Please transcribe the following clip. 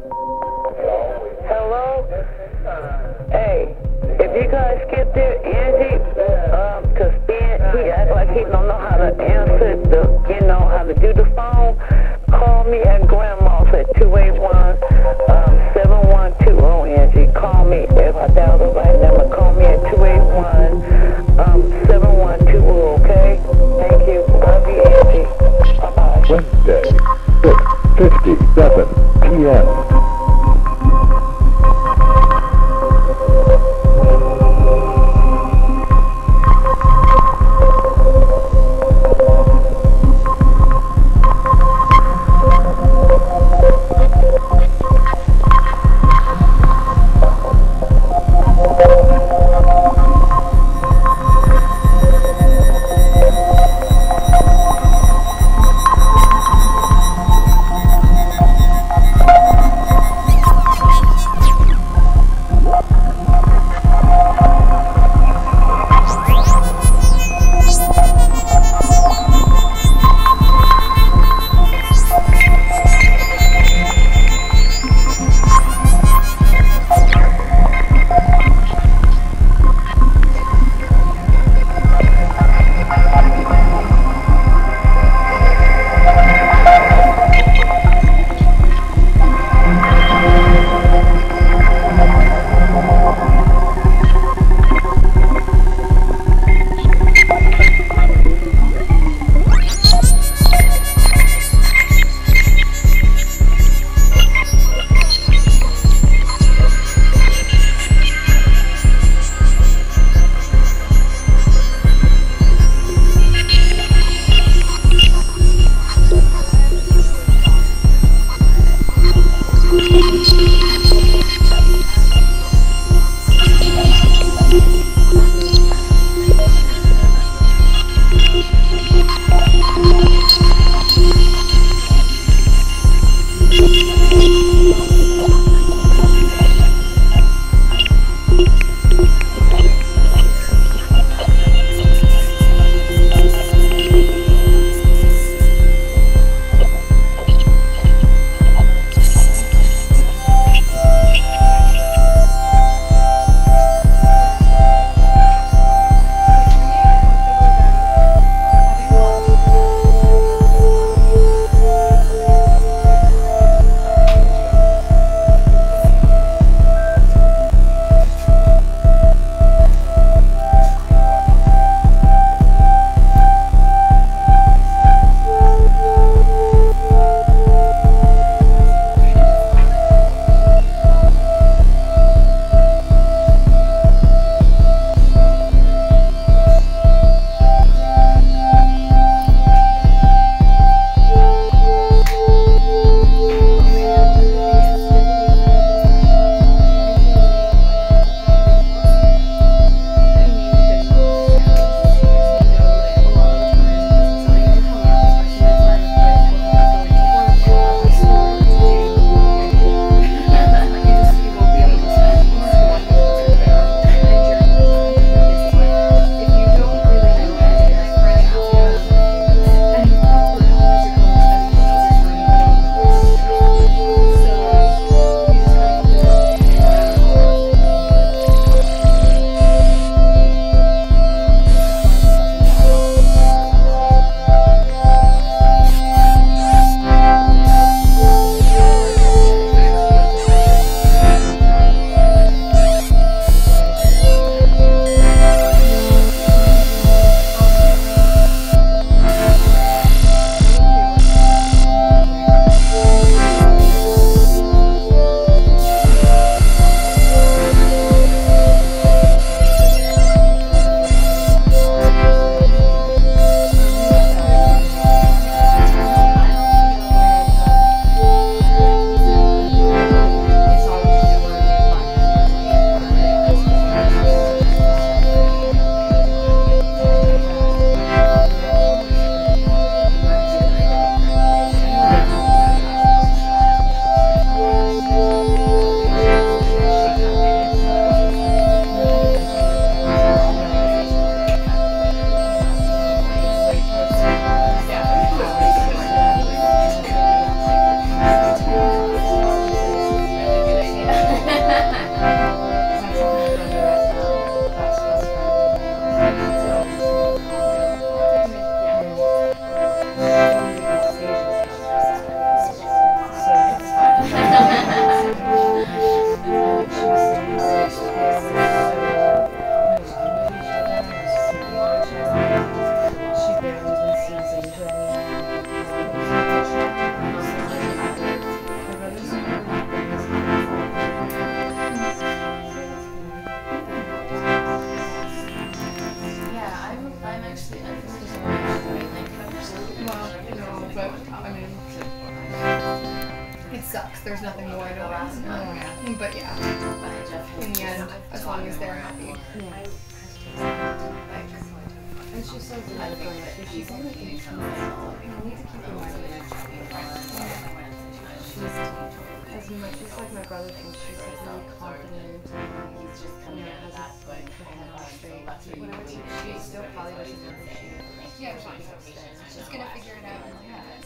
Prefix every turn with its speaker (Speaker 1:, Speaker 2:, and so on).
Speaker 1: Hello? Hey, if you guys get there, Angie, um, cause Ben, he act like he don't know how to answer the, you know, how to do the phone. Call me at Grandma's at 281, um, 7120, Angie. Call me if I. Call me at 281, um, 7120, okay? Thank you. Love you, Angie. Bye-bye.
Speaker 2: Wednesday, 6.57 but
Speaker 3: I mean, it sucks. There's nothing more to ask. Um, but yeah, in the end, as long as they're happy. Yeah.
Speaker 4: And she says in that book she's only 18, so I need to keep in mind that she's as much as like my brother thinks she's like really confident and he's just coming out has um, like her head on straight. Whatever she, she still probably doesn't know who she.
Speaker 3: Yeah. She's gonna figure it out.
Speaker 4: Yeah,